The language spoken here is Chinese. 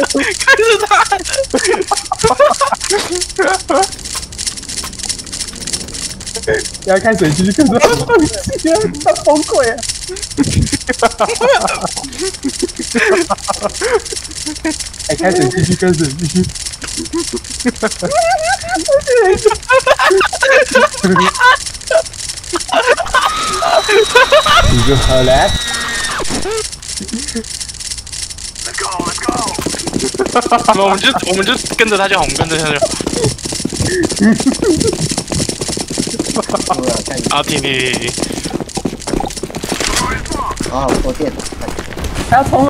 看着他，要开水继续跟着他放弃啊，他崩溃啊！哎，开水继续跟水继续。你就好来。我们就我们就跟着他就好，我们跟着他就好。我要看啊，停停停停，啊，我电。还要冲